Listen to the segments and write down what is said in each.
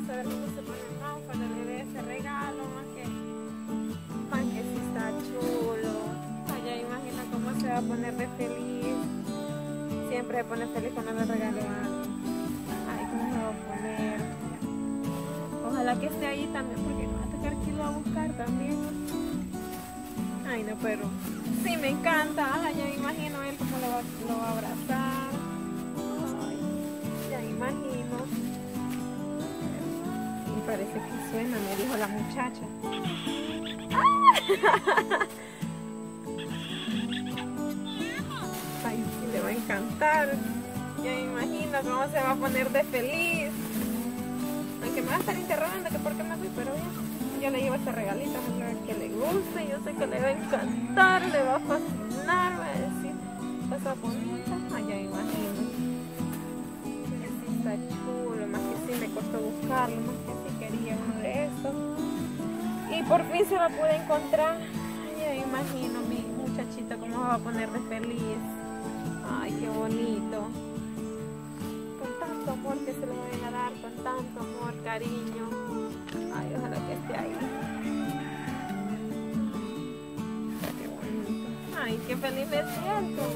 a saber cómo se pone el cuando le dé ese regalo, más que, más que si está chulo. Ay, ya imagino cómo se va a poner de feliz. Siempre se pone feliz cuando le regalo algo. Ay, cómo se va a poner. Ojalá que esté ahí también, porque no va a tocar que lo va a buscar también. Ay, no, pero sí me encanta. Ay, ya imagino él cómo lo va, lo va a abrazar. Parece que suena, me dijo la muchacha. Ay, sí, le va a encantar. Ya me imagino cómo se va a poner de feliz. Aunque me va a estar interrogando que por qué me fui, pero bien. Yo le llevo este regalito, a que le guste. Yo sé que le va a encantar, le va a fascinar, va a decir cosa bonita. Ay, ya me imagino. Sí está chulo, más que sí me costó buscarlo, más que Y por fin se lo pude encontrar. Ay, me imagino mi muchachito cómo va a poner de feliz. Ay, qué bonito. Con tanto amor que se lo van a dar, con tanto amor, cariño. Ay, ojalá que esté ahí. Qué bonito. Ay, qué feliz me siento.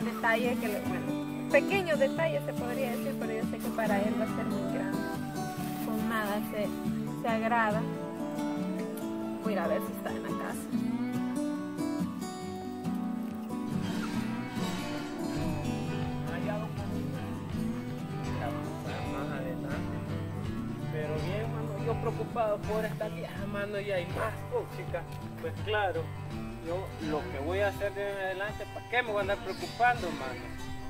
Gran detalle que le, bueno, pequeño detalle se podría decir, pero yo sé que para él va a ser muy grande. Con nada se, se agrada. Voy a ver si está en la casa. Pero bien, mano, yo preocupado por esta vieja, mano, y hay más tóxica. Pues claro, yo lo que voy a hacer de adelante, ¿para qué me voy a andar preocupando, mano?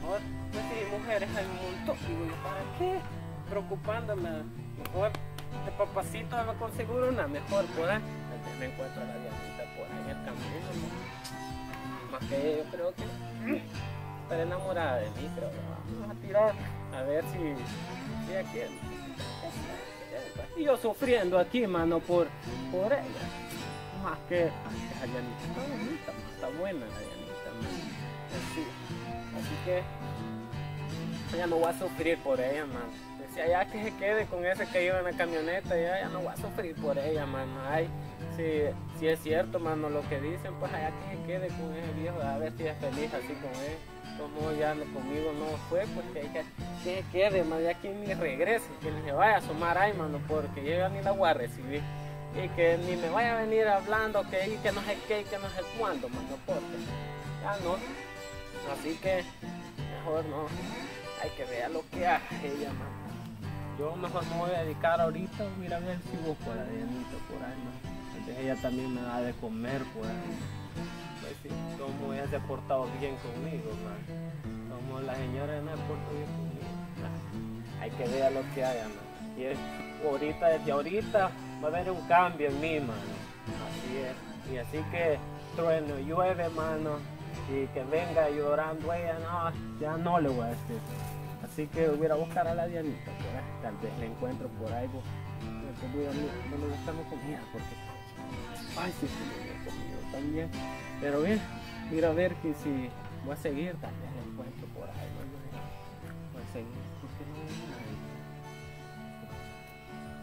Mejor, pues si mujeres hay un montón, digo ¿para qué? Preocupándome, mejor de papacito me consigo una mejor ahí. Antes me encuentro a la viejita por ahí en el camino, ¿no? Más que yo creo que mm, está enamorada de mí, pero vamos a tirar a ver si, si aquí y yo sufriendo aquí, mano, por, por ella. Más que, está bonita, está buena la Dianita, ma. Así, que ya no voy a sufrir por ella, man. Decía ya que se quede con ese que iba en la camioneta, ya, ya no voy a sufrir por ella, mano. Ay, si, si es cierto, mano, lo que dicen, pues allá que se quede con ese viejo, a ver si es feliz así con él. Como ya conmigo no fue, pues que, que, que se quede, man, ya que ni regrese, que ni se vaya a asomar ahí, mano, porque yo ya ni la voy a recibir. Y que ni me vaya a venir hablando que, y que no sé qué, y que no sé cuándo, mano, porque ya no. Así que mejor no. Hay que ver lo que hace ella. Yo mejor me voy a dedicar ahorita, mira a ver si busco a la Dianita por ahí, man. Entonces ella también me da de comer por ahí. Pues sí, como ella se ha portado bien conmigo, man. Como la señora me ha portado bien conmigo. Hay que ver lo que haya, man. Y es, ahorita, desde ahorita, va a haber un cambio en mí, mano. Así es. Y así que trueno, llueve, mano. Y que venga llorando ella, no, ya no le voy a decir. Así que voy a buscar a la Dianita ahí. Tal vez la encuentro por ahí. pues, no me gustamos comida porque. Ay, sí, sí, también. Pero bien, ir a ver que si voy a seguir, tal vez la encuentro por ahí. Voy a seguir.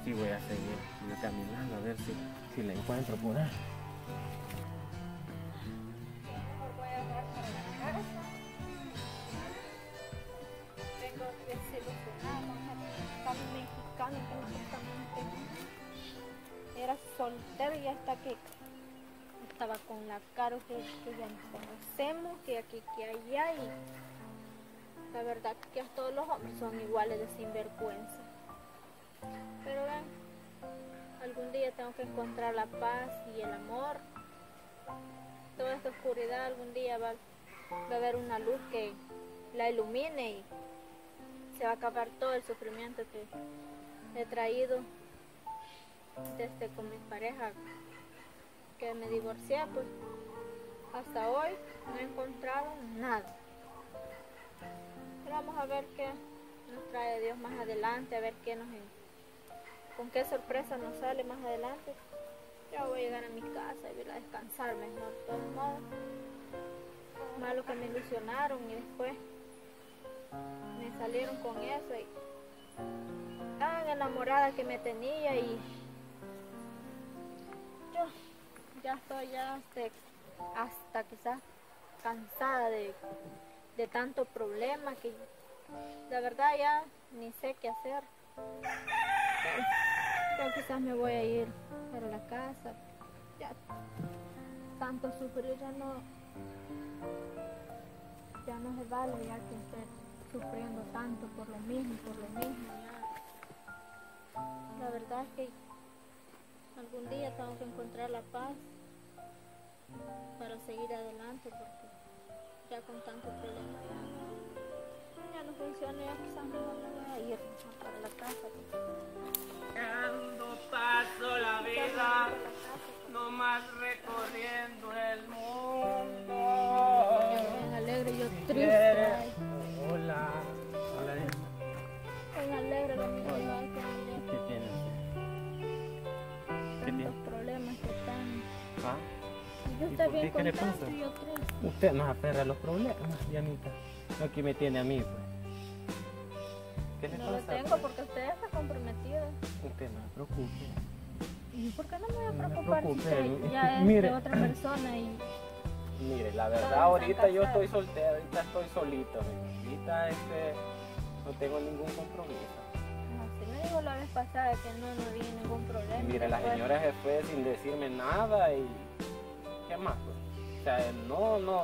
Sí, voy a seguir caminando a ver si, si la encuentro por ahí. era soltero y hasta que estaba con la cara que, que ya conocemos, que aquí, que allá y la verdad que todos los hombres son iguales de sinvergüenza. Pero algún día tengo que encontrar la paz y el amor. Toda esta oscuridad algún día va, a haber una luz que la ilumine y se va a acabar todo el sufrimiento que he traído desde con mi pareja que me divorcié pues. Hasta hoy no he encontrado nada. Pero vamos a ver qué, nos trae Dios más adelante, a ver qué nos, con qué sorpresa nos sale más adelante. Yo voy a llegar a mi casa y voy a descansar mejor, de todos modos. Malo que me ilusionaron y después me salieron con eso y tan enamorada que me tenía y yo ya estoy ya este, hasta quizás cansada de, de tanto problema que la verdad ya ni sé qué hacer. Yo quizás me voy a ir para la casa. Ya tanto sufrir ya no ya no se vale ya que esté sufriendo tanto por lo mismo, por lo mismo. Ya. La verdad es que algún día tengo que encontrar la paz para seguir adelante porque ya con tanto problema ya, ya no funciona, ya quizás mejor me voy a ir para la casa. Paso la vida, no más recorriendo el mundo. Yo alegre, yo triste. Hola. Hola. Bien alegre, lo mismo que ¿Qué tienes? ¿Qué problemas que están. ¿Ah? Yo ¿Y estoy bien contento y yo triste. Usted nos aferra a los problemas, Dianita. Aquí me tiene a mí, pues. ¿Qué le No lo tengo porque usted está comprometido. Usted no se preocupe. ¿Y por qué no me voy a No preocupar si usted es ya es mire. de otra persona y Mire, la verdad, ahorita yo estoy soltero, ahorita estoy solito. Ahorita este, no tengo ningún compromiso. no sé, me dijo la vez pasada que no, no había ningún problema. Mire, la señora se fue sin decirme nada y... ¿Qué más? Pues? O sea, no, no...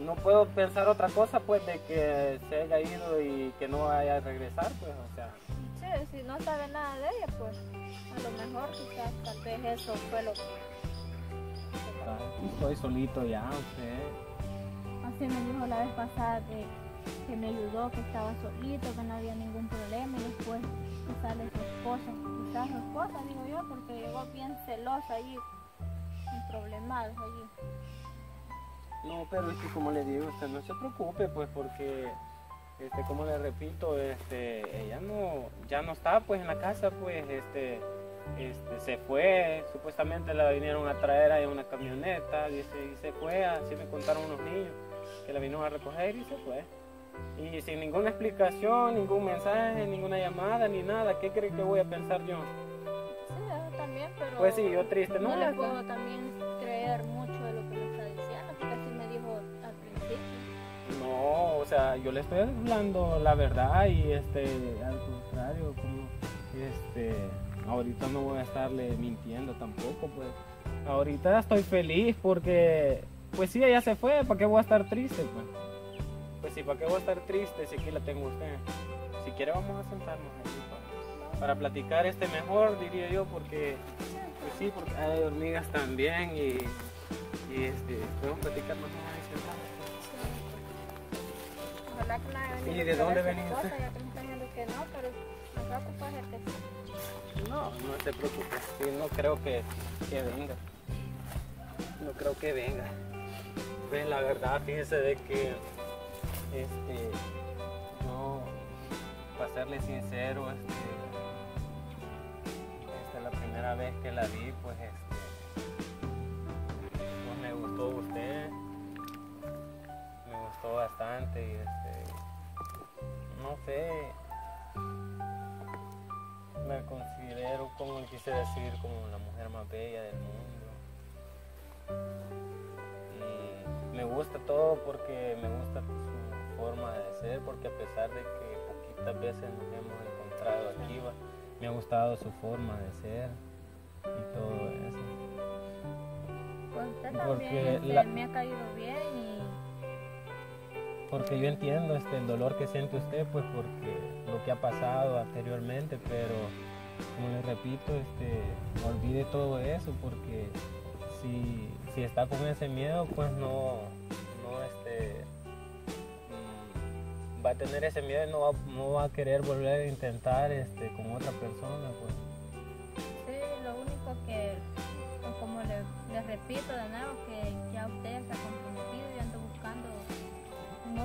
No puedo pensar otra cosa, pues, de que se haya ido y que no vaya a regresar, pues, o sea... Sí, si no sabe nada de ella, pues a lo mejor quizás tal vez eso fue lo que... Estoy solito ya, usted. Así me dijo la vez pasada que, que me ayudó, que estaba solito, que no había ningún problema y después que sale su esposa, quizás su esposa, digo yo, porque llegó bien celosa allí, y problemados allí. No, pero es que como le digo, usted no se preocupe, pues, porque, este, como le repito, este, ella no, ya no está, pues, en la casa, pues, este, este, se fue, supuestamente la vinieron a traer ahí en una camioneta, dice, y se fue, así me contaron unos niños, que la vinieron a recoger y se fue. Y sin ninguna explicación, ningún mensaje, ninguna llamada, ni nada, ¿qué cree que voy a pensar yo? Sí, eso también, pero... Pues sí, yo triste, No, no, le puedo también sea, yo le estoy hablando la verdad y este, al contrario, como, este, ahorita no voy a estarle mintiendo tampoco, pues. Ahorita estoy feliz porque, pues sí, ella se fue, ¿para qué voy a estar triste, pues? Pues sí, ¿para qué voy a estar triste si aquí la tengo usted? Si quiere vamos a sentarnos aquí para, para platicar este mejor, diría yo, porque, pues sí, porque hay hormigas también y, y este, podemos platicar mejor ahí sentados. Ojalá que no haya venido ¿Y de dónde vez usted? esposa, Ya que diciendo no, pero que sí. No, no se preocupe. Sí, no creo que, que venga. No creo que venga. Pues la verdad, fíjese de que este yo para serle sincero, este, esta la primera vez que la vi, pues este pues me gustó usted. Me gustó bastante y este no sé, me considero, como quise decir, como la mujer más bella del mundo. Y me gusta todo porque me gusta su forma de ser, porque a pesar de que poquitas veces nos hemos encontrado aquí, va, me ha gustado su forma de ser y todo eso. Pues usted Porque también este, la- me ha caído bien y Porque yo entiendo este, el dolor que siente usted, pues porque lo que ha pasado anteriormente, pero como le repito, este, olvide todo eso, porque si, si está con ese miedo, pues no, no este, mm, va a tener ese miedo y no va, no va a querer volver a intentar este, con otra persona, pues. sí, lo único que, como le, le repito de nuevo, que ya usted está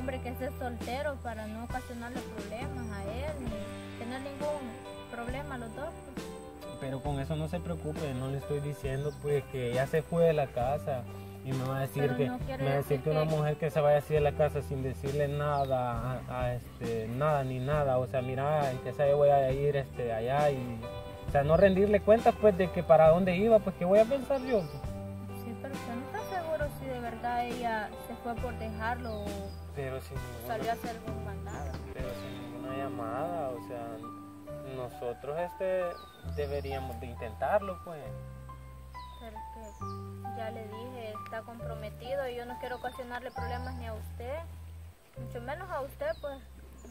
hombre que esté soltero para no ocasionarle problemas a él ni tener ningún problema a los dos. pues. Pero con eso no se preocupe, no le estoy diciendo pues que ya se fue de la casa y me va a decir Pero que no me va a decir que una mujer que se vaya así de la casa sin decirle nada a, a, este nada ni nada, o sea, mira, en que yo voy a ir este allá y o sea, no rendirle cuentas pues de que para dónde iba, pues que voy a pensar yo. Verdad ella se fue por dejarlo o Pero sin ninguna, salió a hacer mandado. pero sin ninguna llamada, o sea, nosotros este deberíamos de intentarlo pues. Pero es que ya le dije, está comprometido y yo no quiero ocasionarle problemas ni a usted, mucho menos a usted, pues,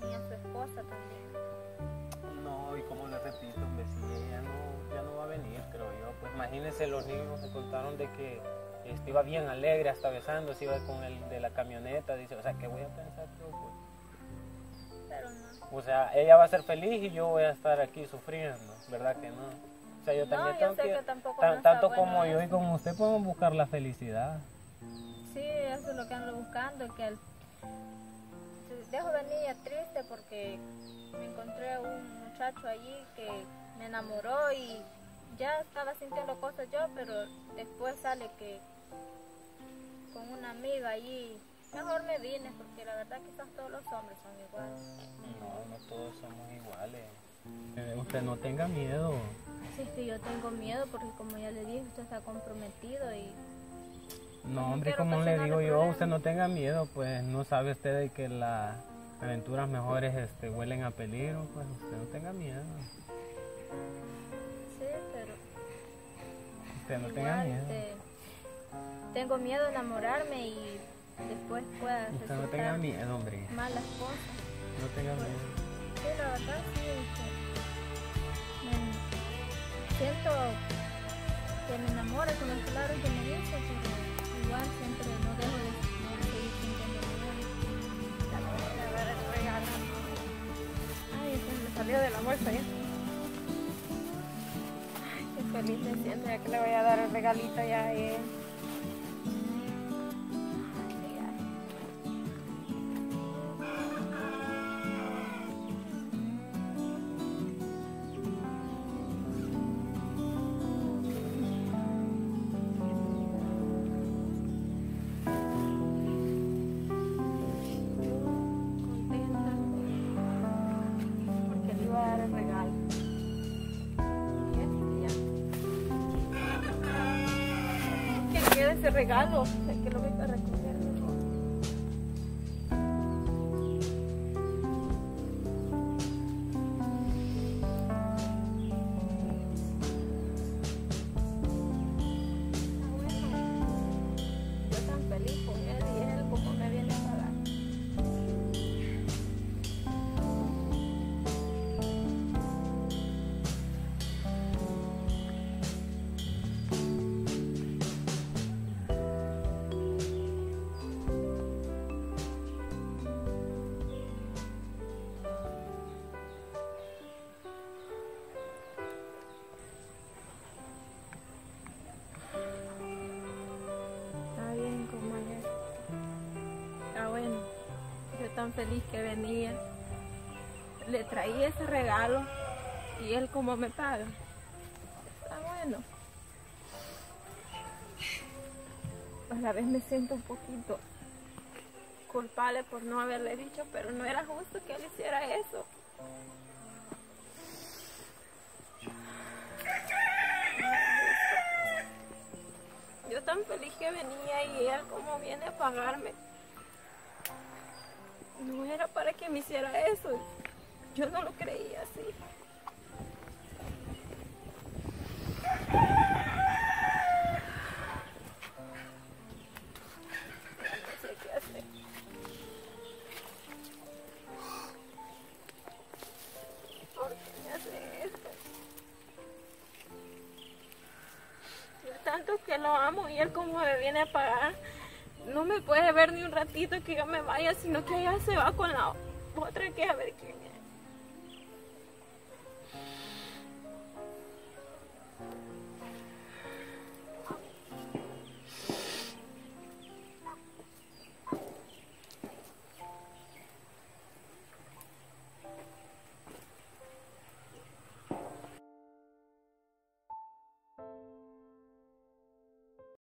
ni a su esposa también. No, y como le repito, hombre, si ella no, ya no va a venir, creo yo. Pues imagínense, los niños me contaron de que este, iba bien alegre, hasta besándose, iba con el de la camioneta, dice, o sea, ¿qué voy a pensar yo? Pues? Pero no. O sea, ella va a ser feliz y yo voy a estar aquí sufriendo, ¿verdad que no? O sea, yo No, también yo tengo que, que tan- tanto bueno como yo y como usted podemos buscar la felicidad. Sí, eso es lo que ando buscando, que el... dejo venir triste porque me encontré un muchacho allí que me enamoró y ya estaba sintiendo cosas yo, pero después sale que con una amiga allí, mejor me vine porque la verdad quizás todos los hombres son iguales. No, no todos somos iguales. Eh, Usted no tenga miedo. Sí, es que yo tengo miedo porque como ya le dije, usted está comprometido y No, hombre, como le digo yo, usted no tenga miedo, pues no sabe usted de que las aventuras mejores este, huelen a peligro, pues usted no tenga miedo. Pero no tenga igual miedo. este, tengo miedo de enamorarme y después pueda Usted no tenga miedo, hombre. malas cosas. No tenga miedo. Sí, la verdad sí. este, me siento que me enamora con las palabras que me dice, pero igual siempre no dejo de, no seguir sintiendo miedo. Ya me voy a dar el regalo. Ay, se me salió de la bolsa ya. Ay, siento ya que le voy a dar el regalito ya a regalo, tan feliz que venía. Le traía ese regalo y él como me paga. Está bueno. A la vez me siento un poquito culpable por no haberle dicho, pero no era justo que él hiciera eso. Yo tan feliz que venía y él como viene a pagarme. No era para que me hiciera eso. Yo no lo creía así. ¿Por qué hace esto? Yo tanto que lo amo y él como me viene a pagar, no me puede ver ni un ratito que yo me vaya, sino que ella se va con la otra que a ver quién es.